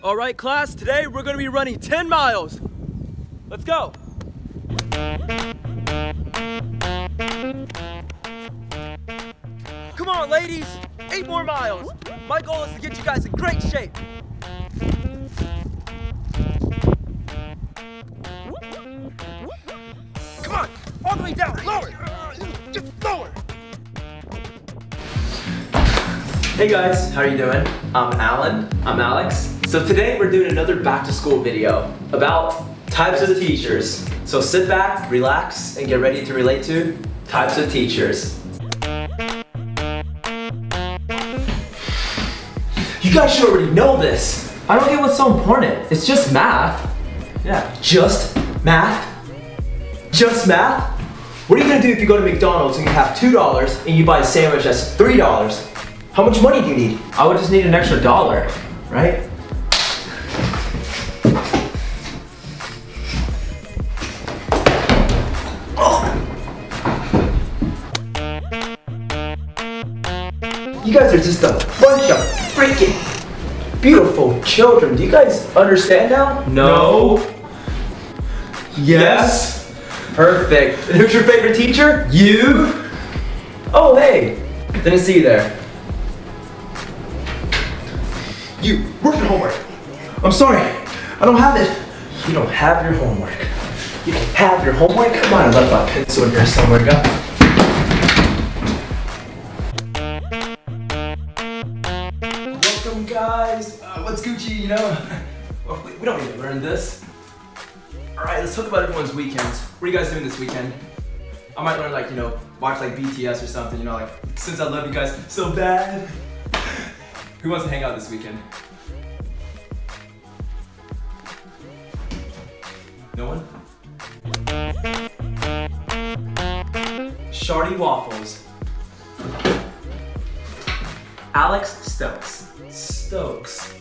All right, class, today we're gonna be running 10 miles. Let's go. Come on, ladies, eight more miles. My goal is to get you guys in great shape. Come on, all the way down, lower, just lower. Hey guys, how are you doing? I'm Alan. I'm Alex. So today we're doing another back to school video about types of teachers. So sit back, relax, and get ready to relate to types of teachers. You guys should already know this. I don't get what's so important. It's just math. Yeah, just math? Just math? What are you gonna do if you go to McDonald's and you have $2 and you buy a sandwich that's $3? How much money do you need? I would just need an extra dollar, right? You guys are just a bunch of freaking beautiful children. Do you guys understand now? No. Yes. Perfect. And who's your favorite teacher? You. Oh, hey. Didn't see you there. You, where's your homework? I'm sorry, I don't have it. You don't have your homework. You don't have your homework? Come on, I left my pencil in here somewhere. Welcome, guys. Uh, what's Gucci, you know? Well, we, we don't need to learn this. All right, let's talk about everyone's weekends. What are you guys doing this weekend? I might learn like, you know, watch like BTS or something, you know, like, since I love you guys so bad. Who wants to hang out this weekend? No one? Shardy Waffles. Alex Stokes. Stokes.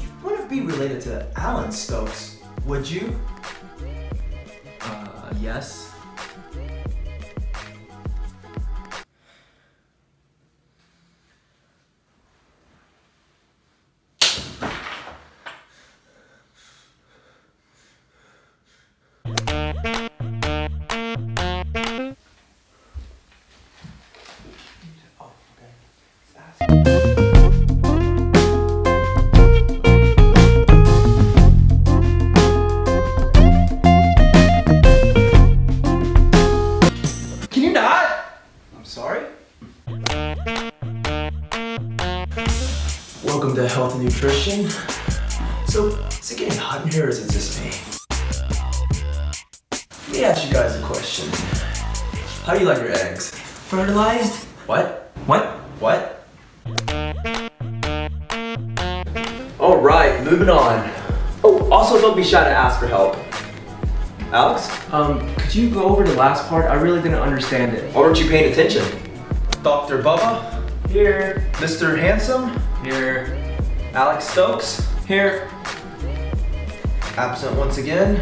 You wouldn't be related to Alan Stokes, would you? Uh, yes. Nutrition. So, is it getting hot in here or is it just me? Let me ask you guys a question. How do you like your eggs? Fertilized? What? What? What? Alright, moving on. Oh, also don't be shy to ask for help. Alex? Um, could you go over the last part? I really didn't understand it. Why weren't you paying attention? Dr. Bubba, Here, Mr. Handsome, here, Alex Stokes? here. Absent once again.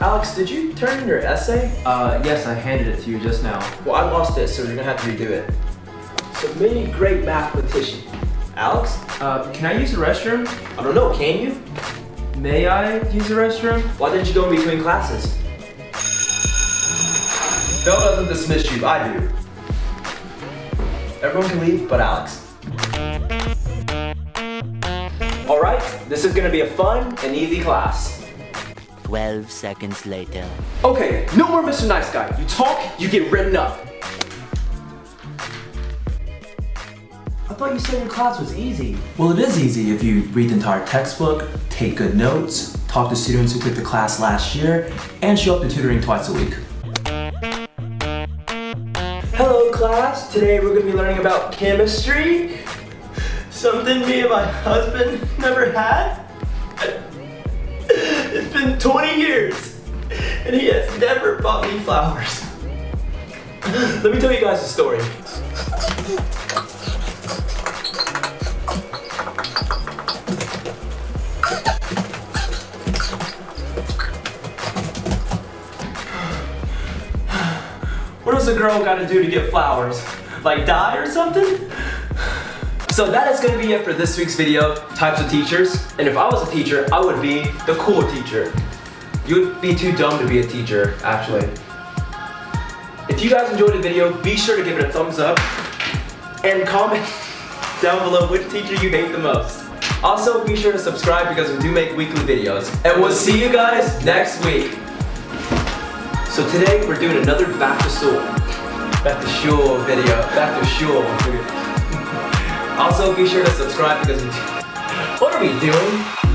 Alex, did you turn in your essay? Uh, yes, I handed it to you just now. Well, I lost it, so you're gonna have to redo it. So many great mathematicians. Alex? Uh, can I use the restroom? I don't know, can you? May I use the restroom? Why didn't you go in between classes? Bell doesn't dismiss you, I do. Everyone can leave but Alex. Alright, this is gonna be a fun and easy class. 12 seconds later. Okay, no more Mr. Nice Guy. You talk, you get written up. I thought you said your class was easy. Well, it is easy if you read the entire textbook, take good notes, talk to students who took the class last year, and show up to tutoring twice a week. Hello class, today we're gonna be learning about chemistry. Something me and my husband never had. It's been 20 years and he has never bought me flowers. Let me tell you guys a story. What does a girl gotta do to get flowers? Like die or something? So that is gonna be it for this week's video, types of teachers. And if I was a teacher, I would be the cool teacher. You would be too dumb to be a teacher, actually. If you guys enjoyed the video, be sure to give it a thumbs up and comment down below which teacher you hate the most. Also, be sure to subscribe because we do make weekly videos. And we'll see you guys next week. So today we're doing another back to school, back to school video, back to school. Also, be sure to subscribe because. What are we doing?